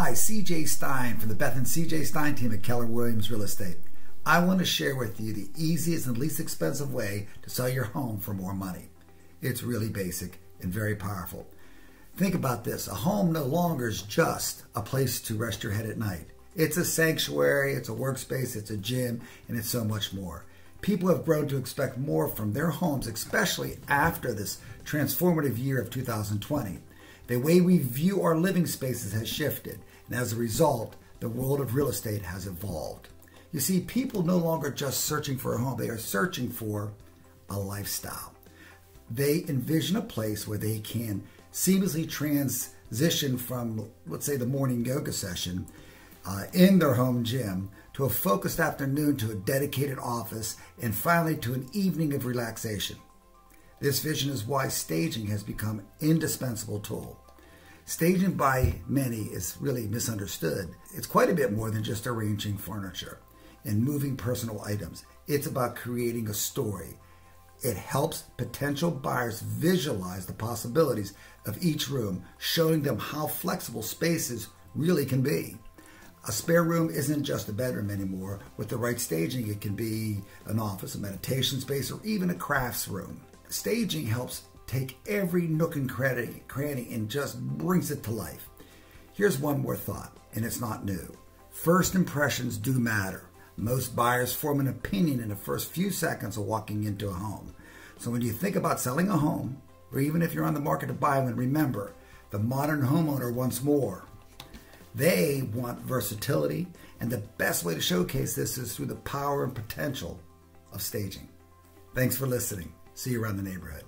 Hi, CJ Stein from the Beth and CJ Stein team at Keller Williams Real Estate. I want to share with you the easiest and least expensive way to sell your home for more money. It's really basic and very powerful. Think about this a home no longer is just a place to rest your head at night. It's a sanctuary, it's a workspace, it's a gym, and it's so much more. People have grown to expect more from their homes, especially after this transformative year of 2020. The way we view our living spaces has shifted, and as a result, the world of real estate has evolved. You see, people no longer just searching for a home, they are searching for a lifestyle. They envision a place where they can seamlessly transition from, let's say, the morning yoga session uh, in their home gym to a focused afternoon to a dedicated office and finally to an evening of relaxation. This vision is why staging has become indispensable tool. Staging by many is really misunderstood. It's quite a bit more than just arranging furniture and moving personal items. It's about creating a story. It helps potential buyers visualize the possibilities of each room, showing them how flexible spaces really can be. A spare room isn't just a bedroom anymore. With the right staging, it can be an office, a meditation space, or even a crafts room. Staging helps take every nook and cranny cranny and just brings it to life. Here's one more thought, and it's not new. First impressions do matter. Most buyers form an opinion in the first few seconds of walking into a home. So when you think about selling a home, or even if you're on the market to buy one, remember the modern homeowner wants more. They want versatility, and the best way to showcase this is through the power and potential of staging. Thanks for listening. See you around the neighborhood.